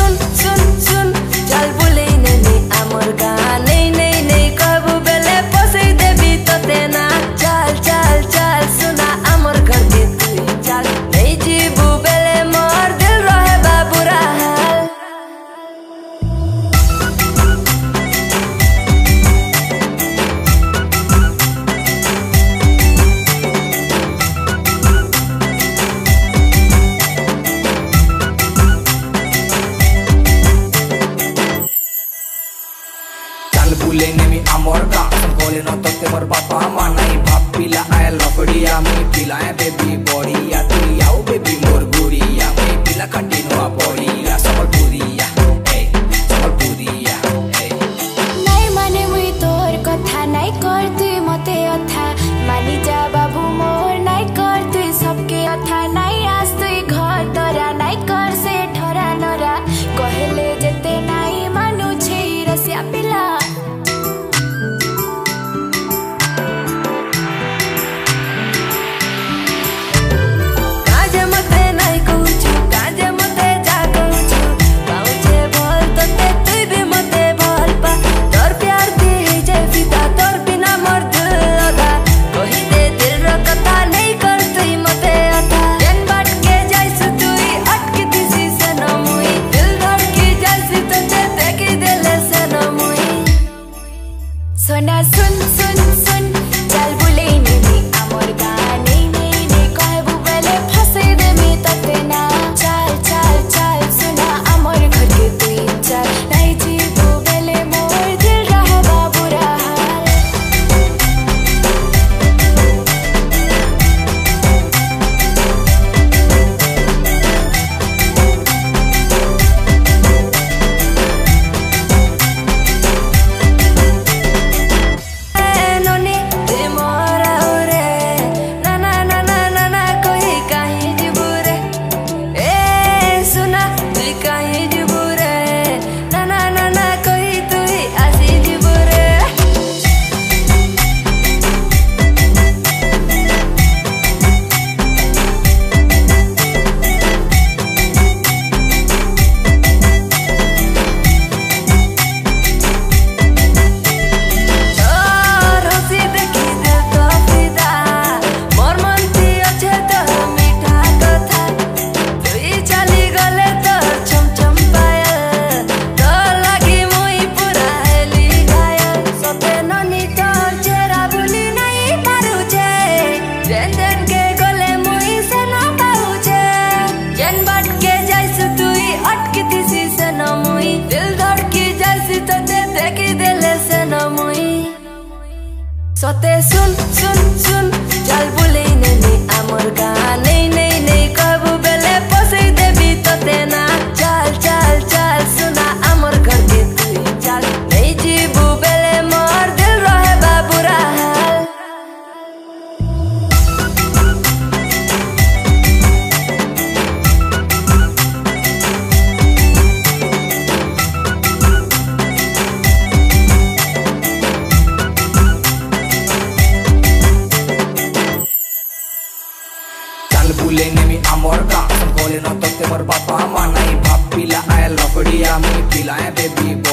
Tüm tüm tüm gel buraya फुलेने मी आमोरका असं कोले नव्हतं ते बर बापा मानाई बाप पिला आय लफडिया मी पिलाय बेबी बॉडिया तू याऊ बेबी मोर गुडिया मी पिला कंटिन्यू बॉडिया 어때? 순순순. happy people.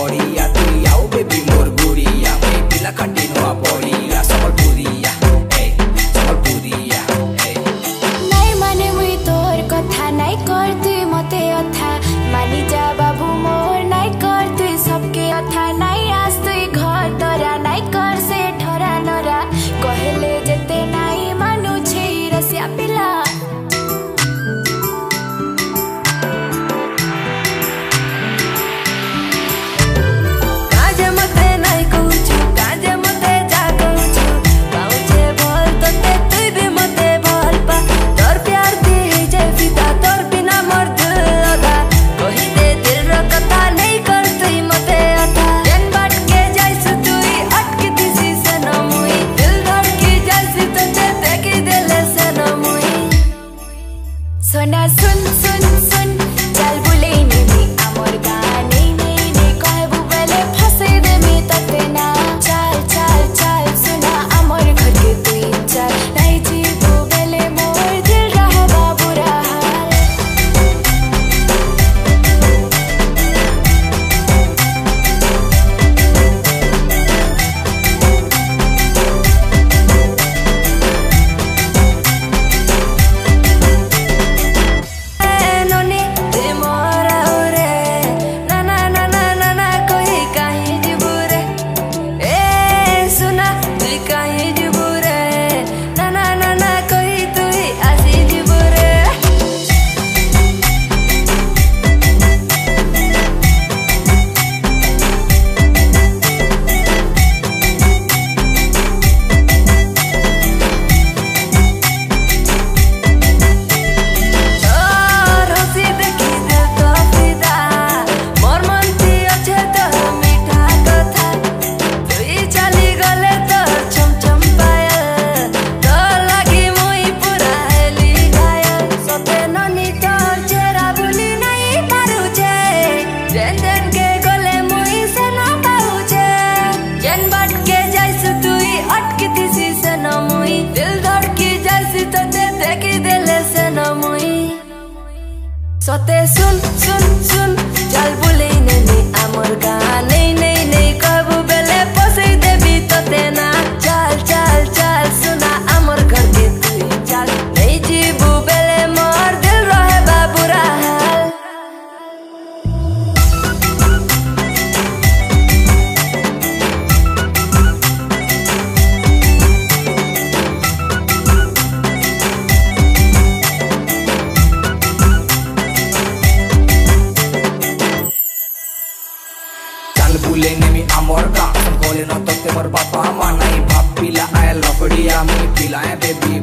मोर बापा माना भाप पिला आए लफड़िया में पिलाए बेबी